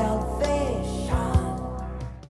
myself.